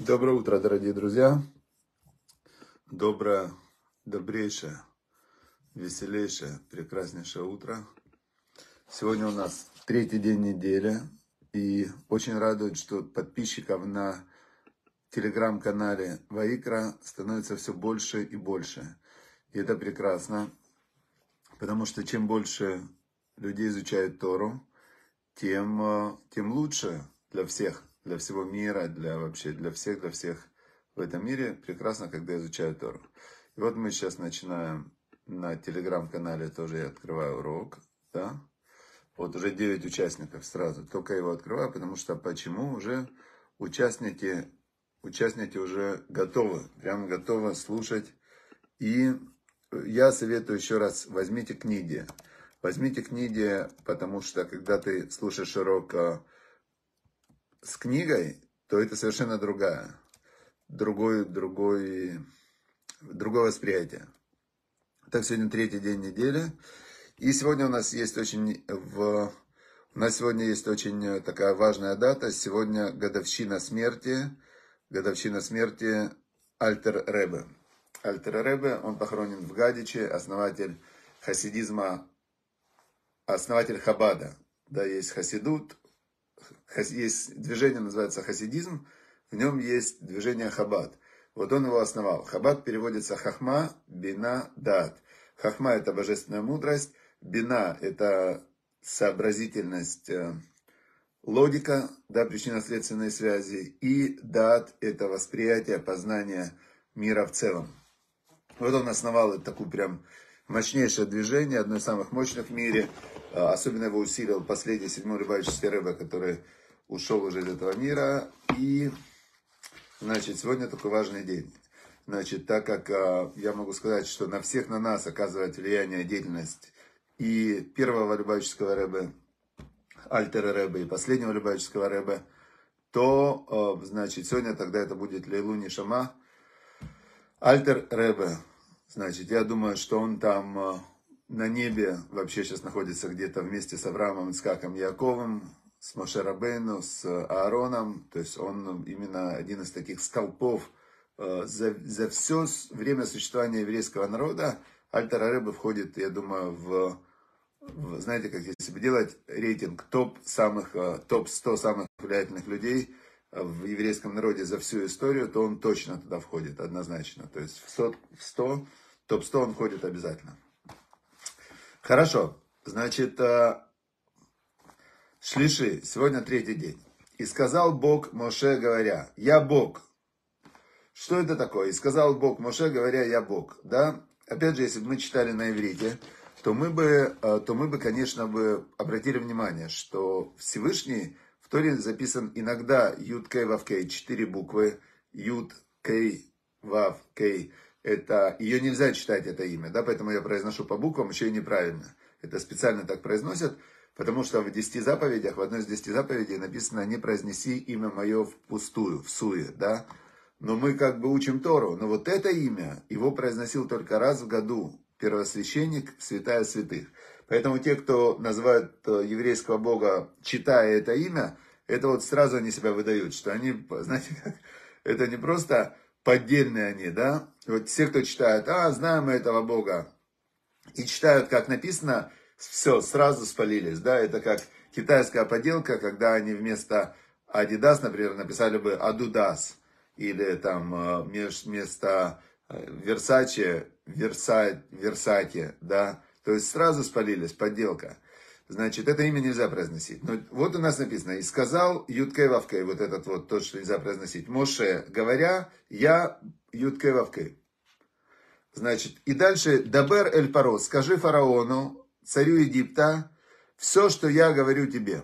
Доброе утро, дорогие друзья. Доброе, добрейшее, веселейшее, прекраснейшее утро. Сегодня у нас третий день недели. И очень радует, что подписчиков на телеграм-канале Ваикра становится все больше и больше. И это прекрасно, потому что чем больше людей изучают Тору, тем, э, тем лучше для всех для всего мира, для вообще, для всех, для всех в этом мире. Прекрасно, когда изучаю Тору. И вот мы сейчас начинаем на телеграм-канале, тоже я открываю урок, да. Вот уже 9 участников сразу, только его открываю, потому что почему уже участники, участники уже готовы, прям готовы слушать. И я советую еще раз, возьмите книги. Возьмите книги, потому что когда ты слушаешь урок с книгой, то это совершенно другая, другой, другой, другое восприятие. Так, сегодня третий день недели. И сегодня у нас есть очень, в, у нас сегодня есть очень такая важная дата. Сегодня годовщина смерти, годовщина смерти Альтер Ребе. Альтер Ребе, он похоронен в Гадиче, основатель хасидизма, основатель Хабада. Да, есть хасидут, есть движение, называется хасидизм, в нем есть движение хабад. Вот он его основал. Хабад переводится хахма, бина, дат. Хахма это божественная мудрость, бина это сообразительность, э, логика, да, причинно-следственные связи, и дат это восприятие, познание мира в целом. Вот он основал такую прям мощнейшее движение, одно из самых мощных в мире. А, особенно его усилил последний седьмой Любавический Рэбе, который ушел уже из этого мира. И, значит, сегодня такой важный день. Значит, так как а, я могу сказать, что на всех на нас оказывает влияние деятельность и первого Любавического Рэбе, Альтера Рэбе, и последнего Любавического Рэбе, то, а, значит, сегодня тогда это будет Лейлуни Шама, Альтер Рэбе. Значит, я думаю, что он там на небе вообще сейчас находится где-то вместе с Авраамом, Искаком, Яковом, с Мошерабейну, с Аароном. То есть он именно один из таких столпов э, за, за все время существования еврейского народа. Альтер Аребе входит, я думаю, в, в, знаете, как если бы делать рейтинг топ самых, э, топ 100 самых влиятельных людей в еврейском народе за всю историю, то он точно туда входит, однозначно. То есть в 100, в 100 топ-100 он входит обязательно. Хорошо, значит, э, Шлиши, сегодня третий день. И сказал Бог Моше, говоря, я Бог. Что это такое? И сказал Бог Моше, говоря, я Бог. Да? Опять же, если бы мы читали на иврите, то мы бы, э, то мы бы, конечно, бы обратили внимание, что Всевышний Торе записан иногда Юд Кей Вав Кей, четыре буквы, Юд Кей Вав Кей, это, ее нельзя читать, это имя, да, поэтому я произношу по буквам еще и неправильно. Это специально так произносят, потому что в десяти заповедях, в одной из десяти заповедей написано «Не произнеси имя мое впустую, в суе», да. Но мы как бы учим Тору, но вот это имя, его произносил только раз в году первосвященник, святая святых. Поэтому те, кто называют э, еврейского бога, читая это имя, это вот сразу они себя выдают, что они, знаете, как, это не просто поддельные они, да? Вот все, кто читает, а, знаем мы этого Бога, и читают, как написано, все, сразу спалились, да? Это как китайская поделка, когда они вместо Adidas, например, написали бы Адудас, или там э, вместо э, Versace, Versace, да? То есть сразу спалились, подделка. Значит, это имя нельзя произносить. Но вот у нас написано, и сказал Юткей Вавкей, вот этот вот, тот, что нельзя произносить. Моше, говоря, я Юткей Вавкей. Значит, и дальше, Дабер Эль Паро, скажи фараону, царю Египта, все, что я говорю тебе.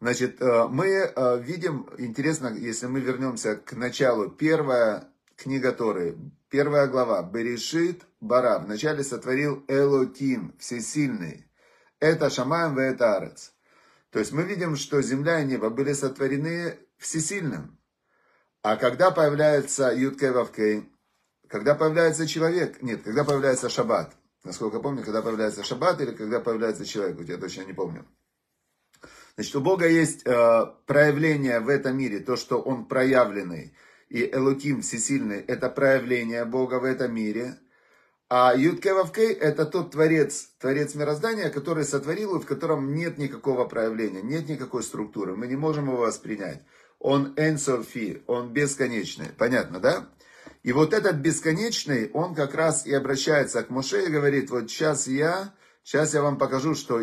Значит, э, мы э, видим, интересно, если мы вернемся к началу, первая книга Торы, первая глава, Берешит Бара, вначале сотворил Элотим, всесильный. Это Шамаем это Арец. То есть мы видим, что земля и небо были сотворены всесильным. А когда появляется Юткей Вавкей, когда появляется человек, нет, когда появляется Шаббат, насколько помню, когда появляется Шаббат или когда появляется человек, вот я точно не помню. Значит, у Бога есть э, проявление в этом мире, то, что Он проявленный. И Элоким Всесильный – это проявление Бога в этом мире. А Юткевавкей – это тот творец, творец мироздания, который сотворил, и в котором нет никакого проявления, нет никакой структуры. Мы не можем его воспринять. Он энсофи, он бесконечный. Понятно, да? И вот этот бесконечный, он как раз и обращается к Моше и говорит, вот сейчас я, сейчас я вам покажу, что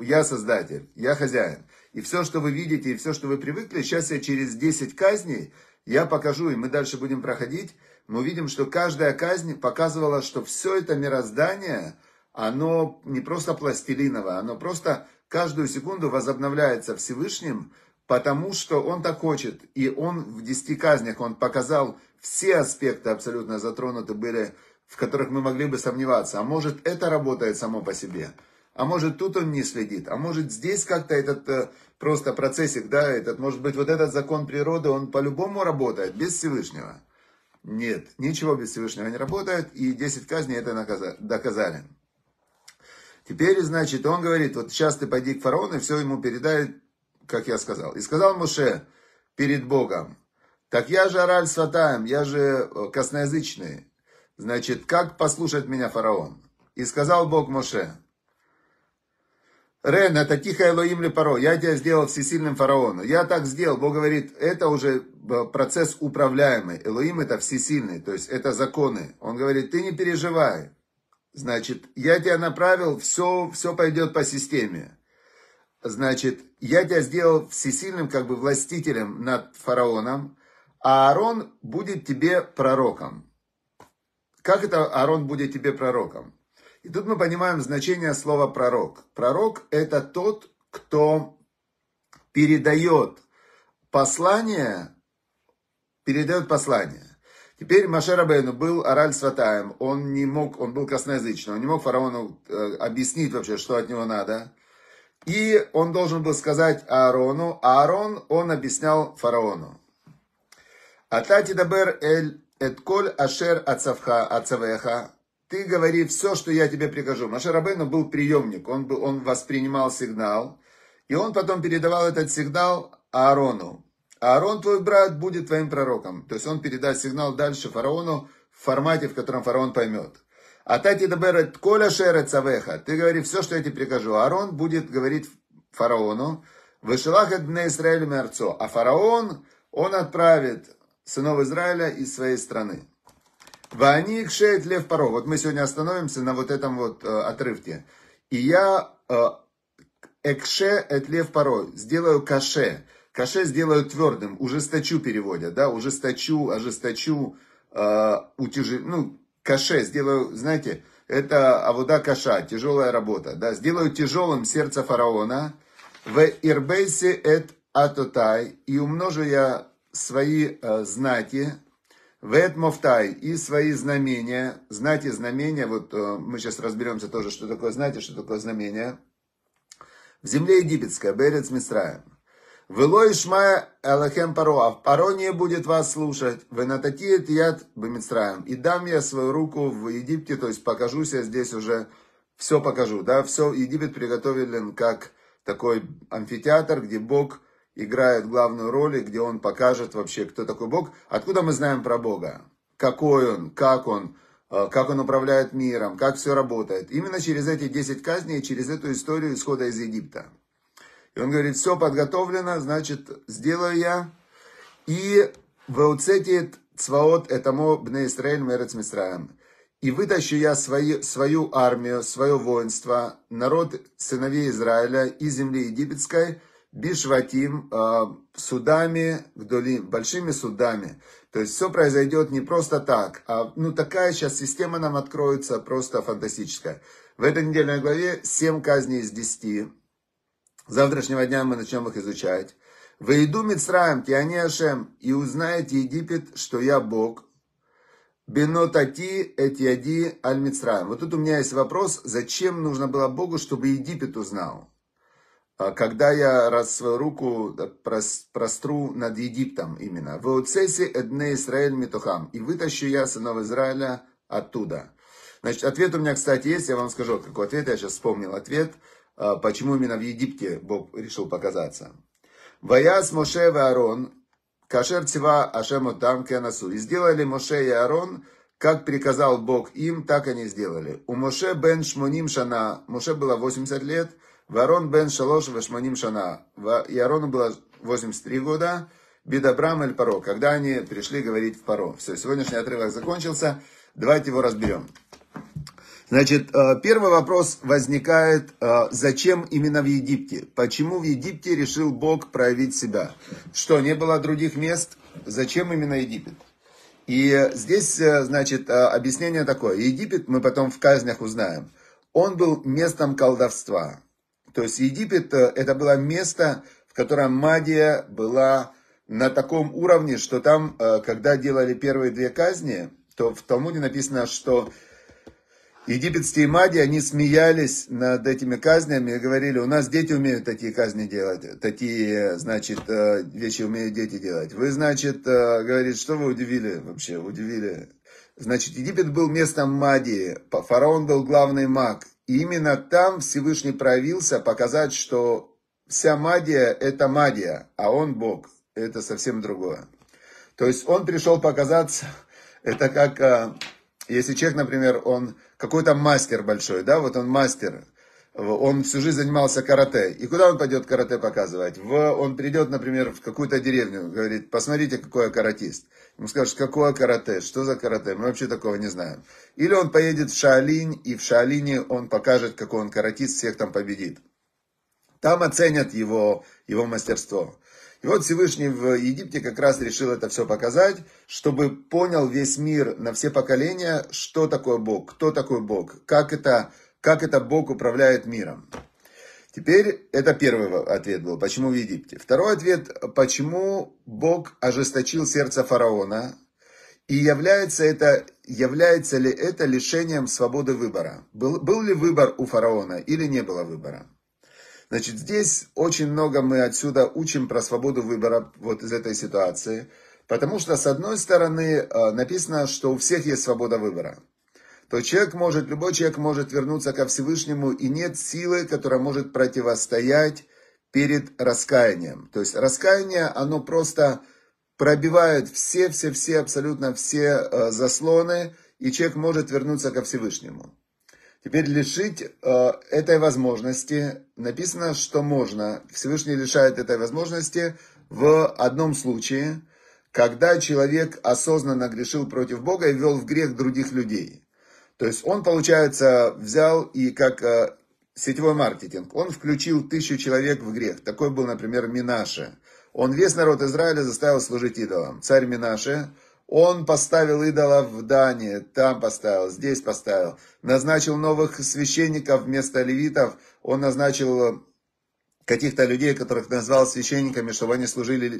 я создатель, я хозяин. И все, что вы видите, и все, что вы привыкли, сейчас я через 10 казней, я покажу, и мы дальше будем проходить, мы увидим, что каждая казнь показывала, что все это мироздание, оно не просто пластилиновое, оно просто каждую секунду возобновляется Всевышним, потому что он так хочет. И он в десяти казнях, он показал все аспекты абсолютно затронуты были, в которых мы могли бы сомневаться. А может это работает само по себе а может тут он не следит, а может здесь как-то этот э, просто процессик, да, этот, может быть, вот этот закон природы, он по-любому работает, без Всевышнего. Нет, ничего без Всевышнего не работает, и 10 казней это доказали. Теперь, значит, он говорит, вот сейчас ты пойди к фараону, и все ему передай, как я сказал. И сказал Муше перед Богом, так я же Араль Сватаем, я же э, косноязычный. Значит, как послушать меня фараон? И сказал Бог Моше, Рен, это тихо Элоим ли паро. Я тебя сделал всесильным фараоном. Я так сделал. Бог говорит, это уже э, процесс управляемый. Элоим это всесильный, то есть это законы. Он говорит, ты не переживай. Значит, я тебя направил, все, все пойдет по системе. Значит, я тебя сделал всесильным, как бы властителем над фараоном, а Аарон будет тебе пророком. Как это Аарон будет тебе пророком? И тут мы понимаем значение слова пророк. Пророк это тот, кто передает послание, передает послание. Теперь Маше Рабейну был Араль Сватаем, он не мог, он был косноязычный, он не мог фараону э, объяснить вообще, что от него надо. И он должен был сказать Аарону, а Аарон, он объяснял фараону. Атати дабер эль этколь ашер ацавха ацавеха ты говори все, что я тебе прикажу. Маша Рабейну был приемник, он, был, он воспринимал сигнал, и он потом передавал этот сигнал Аарону. Аарон, твой брат, будет твоим пророком. То есть он передаст сигнал дальше фараону в формате, в котором фараон поймет. А тати даберет коля шерет цавеха. Ты говори все, что я тебе прикажу. Аарон будет говорить фараону. Вышелахет дне Израиля мерцо. А фараон, он отправит сынов Израиля из своей страны. Вани кшеет лев паро. Вот мы сегодня остановимся на вот этом вот э, отрывке. И я э, экше эт лев паро. Сделаю каше. Каше сделаю твердым. Ужесточу переводят, да. Ужесточу, ожесточу, э, утяжи, ну, каше сделаю, знаете, это авуда каша, тяжелая работа, да. Сделаю тяжелым сердце фараона. В ирбейсе эт атотай. И умножу я свои э, знати, Вет Мофтай и свои знамения, знати знамения, вот э, мы сейчас разберемся тоже, что такое знати, что такое знамения. В земле египетской, Берец Мисраем. Велой Шмая Элахем Паро, а Паро не будет вас слушать. Вы нататиет яд Бамисраем. И дам я свою руку в Египте, то есть покажусь я здесь уже, все покажу, да, все, Египет приготовлен как такой амфитеатр, где Бог играет главную роль, и где он покажет вообще, кто такой Бог. Откуда мы знаем про Бога? Какой он, как он, э, как он управляет миром, как все работает. Именно через эти 10 казней, через эту историю исхода из Египта. И он говорит, все подготовлено, значит, сделаю я. И вауцетит цваот этому бне Исраэль мерец Мисраем. И вытащу я свои, свою армию, свое воинство, народ сыновей Израиля из земли египетской – бишватим, а, судами, большими судами. То есть все произойдет не просто так, а ну такая сейчас система нам откроется просто фантастическая. В этой недельной главе 7 казней из 10. Завтрашнего дня мы начнем их изучать. «Вейду Мицраем, Тиани Ашем, и узнаете Египет, что я Бог, Бенотати этьяди аль Мицраем». Вот тут у меня есть вопрос, зачем нужно было Богу, чтобы Египет узнал? А когда я раз свою руку простру над Египтом именно. В Оцесе Эдне Израиль Митохам. И вытащу я сынов Израиля оттуда. Значит, ответ у меня, кстати, есть. Я вам скажу, какой ответ. Я сейчас вспомнил ответ. почему именно в Египте Бог решил показаться. Ваяс Моше и Аарон, кашер цива Ашему там кенасу. И сделали Моше и Аарон, как приказал Бог им, так они сделали. У Моше бен Шмоним Шана, Моше было 80 лет, Варон бен Шалош Вашманим Шана, и Аарону было 83 года, Бидабрам эль Паро, когда они пришли говорить в Паро. Все, сегодняшний отрывок закончился, давайте его разберем. Значит, э, первый вопрос возникает, э, зачем именно в Египте? Почему в Египте решил Бог проявить себя? Что, не было других мест? Зачем именно Египет? И здесь, э, значит, объяснение такое. Египет, мы потом в казнях узнаем, он был местом колдовства. То есть Египет это было место, в котором магия была на таком уровне, что там, когда делали первые две казни, то в Талмуде написано, что египетские мади, они смеялись над этими казнями и говорили, у нас дети умеют такие казни делать, такие, значит, э, вещи умеют дети делать. Вы, значит, э, говорит, что вы удивили вообще, удивили. Значит, Египет был местом магии, фараон был главный маг. И именно там Всевышний проявился показать, что вся магия – это магия, а он Бог. Это совсем другое. То есть он пришел показаться, это как, э, если человек, например, он какой-то мастер большой, да, вот он мастер, он всю жизнь занимался карате. И куда он пойдет карате показывать? В, он придет, например, в какую-то деревню, говорит, посмотрите, какой я каратист. Ему скажут, какое карате, что за карате, мы вообще такого не знаем. Или он поедет в Шаолинь, и в Шаолине он покажет, какой он каратист, всех там победит. Там оценят его, его мастерство. И вот Всевышний в Египте как раз решил это все показать, чтобы понял весь мир на все поколения, что такое Бог, кто такой Бог, как это, как это Бог управляет миром. Теперь это первый ответ был, почему в Египте. Второй ответ, почему Бог ожесточил сердце фараона, и является, это, является ли это лишением свободы выбора. Был, был ли выбор у фараона или не было выбора? Значит, здесь очень много мы отсюда учим про свободу выбора вот из этой ситуации. Потому что, с одной стороны, э, написано, что у всех есть свобода выбора. То человек может, любой человек может вернуться ко Всевышнему, и нет силы, которая может противостоять перед раскаянием. То есть раскаяние, оно просто пробивает все-все-все, абсолютно все э, заслоны, и человек может вернуться ко Всевышнему. Теперь лишить э, этой возможности, написано, что можно. Всевышний лишает этой возможности в одном случае, когда человек осознанно грешил против Бога и ввел в грех других людей. То есть он, получается, взял и как э, сетевой маркетинг, он включил тысячу человек в грех. Такой был, например, Минаше. Он весь народ Израиля заставил служить идолам. Царь Минаше, он поставил идолов в Дании, там поставил, здесь поставил. Назначил новых священников вместо левитов. Он назначил каких-то людей, которых назвал священниками, чтобы они служили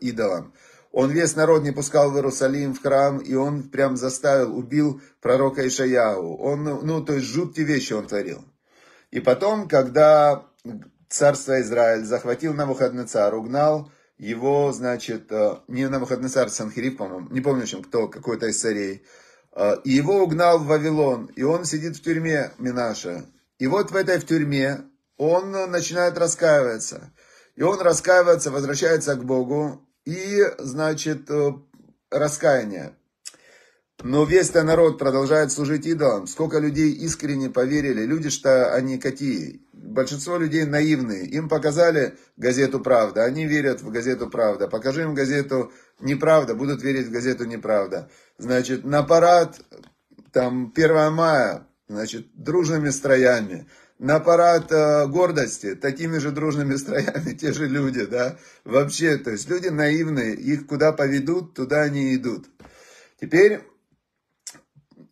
идолам. Он весь народ не пускал в Иерусалим, в храм, и он прям заставил, убил пророка Ишаяу. Он, ну, то есть жуткие вещи он творил. И потом, когда царство Израиль захватил Навуходнецар, угнал его, значит, э, не на Навуходоносор, Санхирив, по-моему, не помню, чем кто, какой-то из царей, э, и его угнал в Вавилон, и он сидит в тюрьме Минаша. И вот в этой в тюрьме он начинает раскаиваться. И он раскаивается, возвращается к Богу, и, значит, э, раскаяние. Но весь-то народ продолжает служить идолам. Сколько людей искренне поверили. Люди что они какие? Большинство людей наивные. Им показали газету «Правда». Они верят в газету «Правда». Покажи им газету «Неправда», будут верить в газету «Неправда». Значит, на парад, там, 1 мая, значит, дружными строями. На парад э, гордости, такими же дружными строями, те же люди, да. Вообще, то есть люди наивные, их куда поведут, туда они идут. Теперь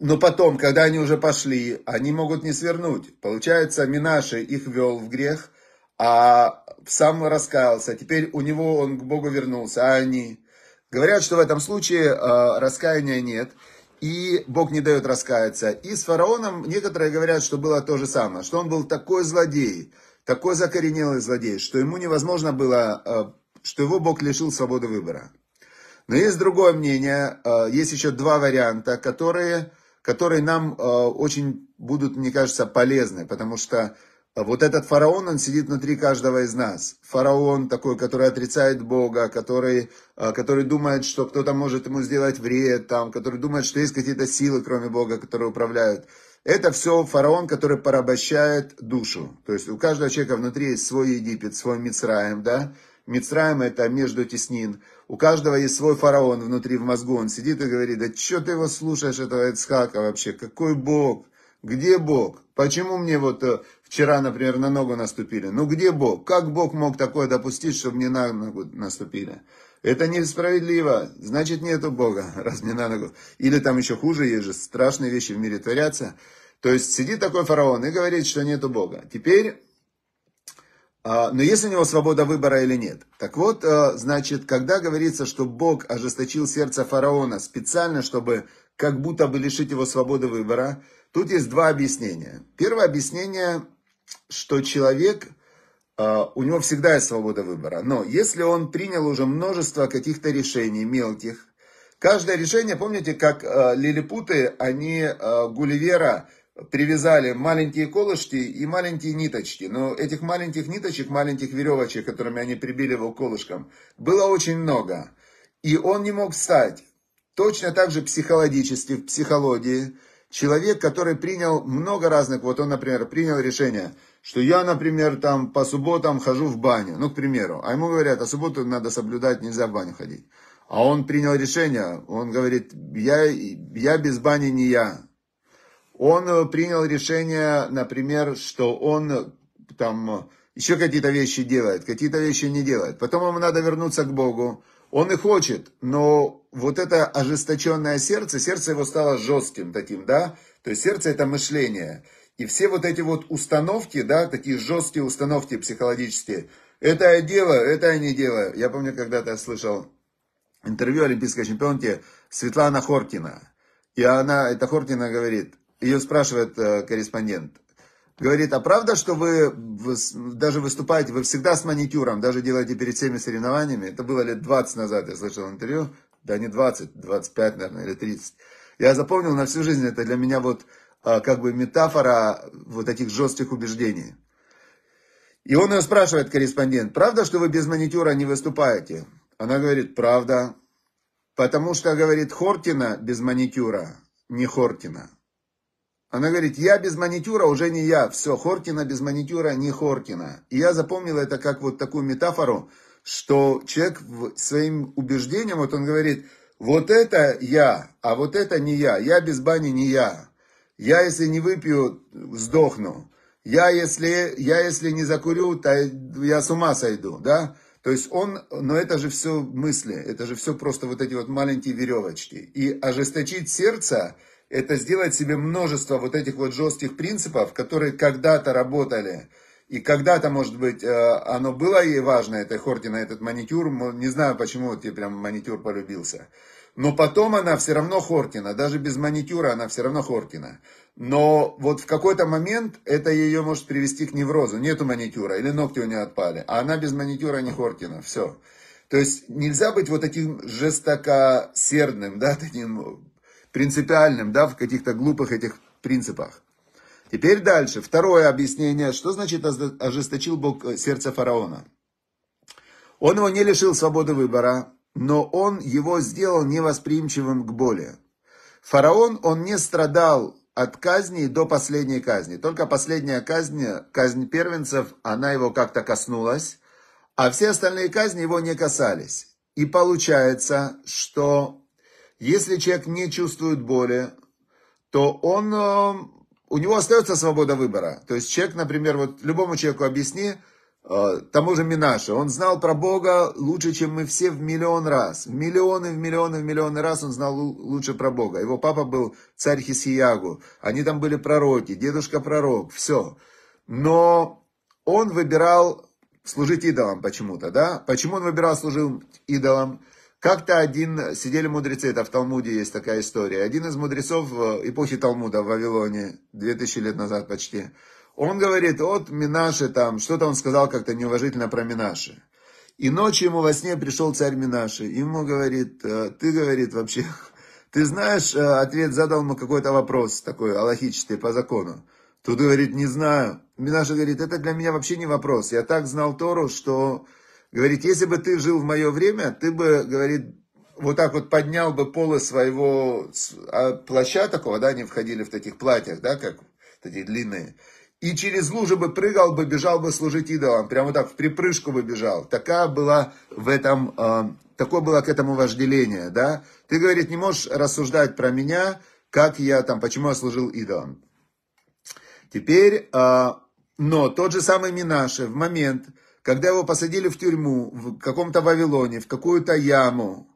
но потом, когда они уже пошли, они могут не свернуть. Получается, Минаши их вел в грех, а сам раскаялся. Теперь у него он к Богу вернулся, а они... Говорят, что в этом случае э, раскаяния нет, и Бог не дает раскаяться. И с фараоном некоторые говорят, что было то же самое, что он был такой злодей, такой закоренелый злодей, что ему невозможно было, э, что его Бог лишил свободы выбора. Но есть другое мнение, э, есть еще два варианта, которые которые нам э, очень будут, мне кажется, полезны, потому что вот этот фараон, он сидит внутри каждого из нас. Фараон такой, который отрицает Бога, который, а, который думает, что кто-то может ему сделать вред, там, который думает, что есть какие-то силы, кроме Бога, которые управляют. Это все фараон, который порабощает душу. То есть у каждого человека внутри есть свой Египет, свой Мицраем, да? Мицраем это между теснин. У каждого есть свой фараон внутри в мозгу. Он сидит и говорит, да что ты его слушаешь, этого Эцхака вообще? Какой Бог? Где Бог? Почему мне вот э, вчера, например, на ногу наступили? Ну где Бог? Как Бог мог такое допустить, чтобы мне на ногу наступили? Это несправедливо. Значит, нету Бога, раз мне на ногу. Или там еще хуже, есть же страшные вещи в мире творятся. То есть сидит такой фараон и говорит, что нету Бога. Теперь, а, но есть у него свобода выбора или нет? Так вот, а, значит, когда говорится, что Бог ожесточил сердце фараона специально, чтобы как будто бы лишить его свободы выбора, Тут есть два объяснения. Первое объяснение, что человек, а, у него всегда есть свобода выбора. Но если он принял уже множество каких-то решений мелких, каждое решение, помните, как а, лилипуты, они а, Гулливера привязали маленькие колышки и маленькие ниточки. Но этих маленьких ниточек, маленьких веревочек, которыми они прибили его колышком, было очень много. И он не мог встать. Точно так же психологически, в психологии, человек, который принял много разных, вот он, например, принял решение, что я, например, там по субботам хожу в баню, ну, к примеру, а ему говорят, а субботу надо соблюдать, нельзя в баню ходить. А он принял решение, он говорит, я, я без бани не я. Он э, принял решение, например, что он там еще какие-то вещи делает, какие-то вещи не делает. Потом ему надо вернуться к Богу. Он и хочет, но вот это ожесточенное сердце, сердце его стало жестким таким, да, то есть сердце это мышление. И все вот эти вот установки, да, такие жесткие установки психологические, это я делаю, это я не делаю. Я помню, когда-то я слышал интервью олимпийской чемпионки Светлана Хоркина. И она, эта Хоркина говорит, ее спрашивает э, корреспондент, говорит, а правда, что вы, даже выступаете, вы всегда с маникюром, даже делаете перед всеми соревнованиями? Это было лет 20 назад, я слышал интервью, да не 20, 25, наверное, или 30. Я запомнил на всю жизнь, это для меня вот а, как бы метафора вот таких жестких убеждений. И он ее спрашивает, корреспондент, правда, что вы без маникюра не выступаете? Она говорит, правда. Потому что, говорит, Хортина без маникюра не Хортина. Она говорит, я без маникюра уже не я. Все, Хортина без маникюра не Хортина. И я запомнил это как вот такую метафору, что человек своим убеждением, вот он говорит, вот это я, а вот это не я. Я без бани не я. Я, если не выпью, сдохну. Я, если, я, если не закурю, то я с ума сойду, да? То есть он, но это же все мысли, это же все просто вот эти вот маленькие веревочки. И ожесточить сердце, это сделать себе множество вот этих вот жестких принципов, которые когда-то работали. И когда-то, может быть, э, оно было ей важно, этой Хорти на этот маникюр. Не знаю, почему тебе прям маникюр полюбился. Но потом она все равно Хортина, даже без маникюра она все равно Хортина. Но вот в какой-то момент это ее может привести к неврозу. Нету маникюра, или ногти у нее отпали. А она без маникюра не Хортина, все. То есть нельзя быть вот таким жестокосердным, да, таким принципиальным, да, в каких-то глупых этих принципах. Теперь дальше. Второе объяснение. Что значит ожесточил Бог э, сердце фараона? Он его не лишил свободы выбора, но он его сделал невосприимчивым к боли. Фараон, он не страдал от казни до последней казни. Только последняя казнь, казнь первенцев, она его как-то коснулась, а все остальные казни его не касались. И получается, что если человек не чувствует боли, то он, э, у него остается свобода выбора. То есть человек, например, вот любому человеку объясни, э, тому же Минаше, он знал про Бога лучше, чем мы все в миллион раз. В миллионы, в миллионы, в миллионы раз он знал лучше про Бога. Его папа был царь Хисиягу, они там были пророки, дедушка пророк, все. Но он выбирал служить идолам почему-то, да? Почему он выбирал служить идолам? Как-то один, сидели мудрецы, это в Талмуде есть такая история, один из мудрецов эпохи Талмуда в Вавилоне, 2000 лет назад почти, он говорит, от Минаши там, что-то он сказал как-то неуважительно про Минаши. И ночью ему во сне пришел царь Минаши, ему говорит, «Э, ты, говорит, вообще, ты знаешь, э, ответ задал ему какой-то вопрос такой аллахический по закону. Тут говорит, не знаю. Минаша говорит, это для меня вообще не вопрос. Я так знал Тору, что, говорит, если бы ты жил в мое время, ты бы, говорит, вот так вот поднял бы полы своего а, плаща такого, да, они входили в таких платьях, да, как такие длинные. И через лужи бы прыгал бы, бежал бы служить идолам. Прямо так в припрыжку бы бежал. Такая была в этом, э, такое было к этому вожделение, да. Ты, говорит, не можешь рассуждать про меня, как я там, почему я служил идолам. Теперь, э, но тот же самый Минаше в момент, когда его посадили в тюрьму, в каком-то Вавилоне, в какую-то яму,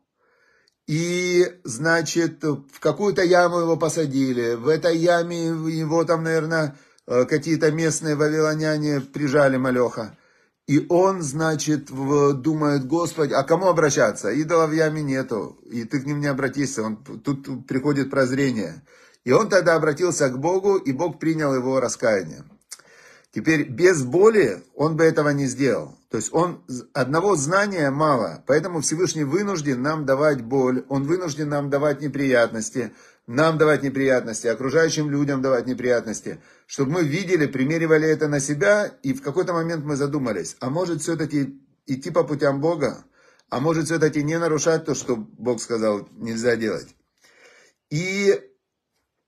и, значит, в какую-то яму его посадили. В этой яме его там, наверное, э, какие-то местные вавилоняне прижали малеха. И он, значит, думает, Господи, а кому обращаться? Идола в яме нету, и ты к ним не обратишься. Он, тут приходит прозрение. И он тогда обратился к Богу, и Бог принял его раскаяние. Теперь без боли он бы этого не сделал. То есть он, одного знания мало, поэтому Всевышний вынужден нам давать боль, он вынужден нам давать неприятности, нам давать неприятности, окружающим людям давать неприятности, чтобы мы видели, примеривали это на себя, и в какой-то момент мы задумались, а может все-таки идти по путям Бога, а может все-таки не нарушать то, что Бог сказал, нельзя делать. И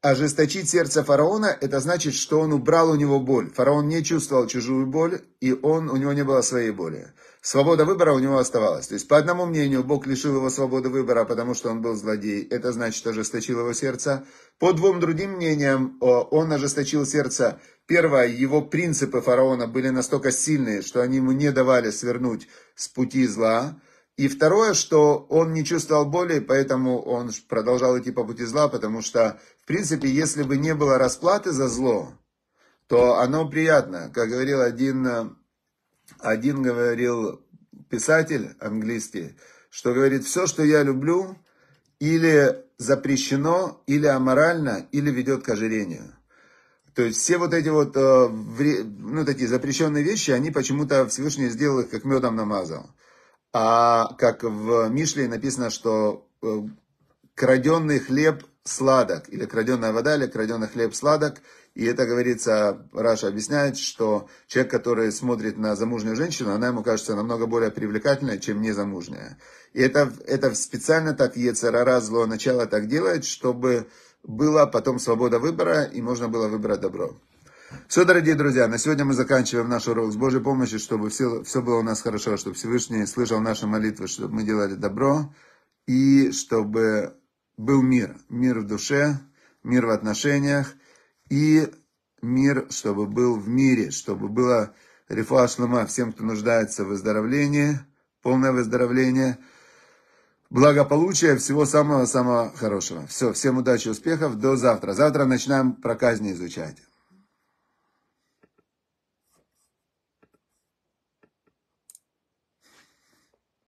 ожесточить сердце фараона, это значит, что он убрал у него боль. Фараон не чувствовал чужую боль, и он, у него не было своей боли. Свобода выбора у него оставалась. То есть, по одному мнению, Бог лишил его свободы выбора, потому что он был злодей. Это значит, ожесточил его сердце. По двум другим мнениям, он ожесточил сердце. Первое, его принципы фараона были настолько сильные, что они ему не давали свернуть с пути зла. И второе, что он не чувствовал боли, поэтому он продолжал идти по пути зла, потому что, в принципе, если бы не было расплаты за зло, то оно приятно. Как говорил один, один говорил писатель английский, что говорит, все, что я люблю, или запрещено, или аморально, или ведет к ожирению. То есть все вот эти вот, э, ну, такие запрещенные вещи, они почему-то Всевышний сделал их, как медом намазал. А как в Мишле написано, что э, краденный хлеб сладок, или краденная вода, или краденный хлеб сладок. И это говорится, Раша объясняет, что человек, который смотрит на замужнюю женщину, она ему кажется намного более привлекательной, чем незамужняя. И это, это специально так Ецерара, зло начало так делает, чтобы была потом свобода выбора, и можно было выбрать добро. Все, дорогие друзья, на сегодня мы заканчиваем наш урок с Божьей помощью, чтобы все, все было у нас хорошо, чтобы Всевышний слышал наши молитвы, чтобы мы делали добро, и чтобы был мир. Мир в душе, мир в отношениях, и мир, чтобы был в мире, чтобы было шлема всем, кто нуждается в выздоровлении, полное выздоровление, благополучия, всего самого-самого хорошего. Все, всем удачи, успехов, до завтра. Завтра начинаем про изучать.